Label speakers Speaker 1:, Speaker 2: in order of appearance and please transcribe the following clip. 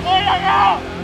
Speaker 1: ¡Apóyalo!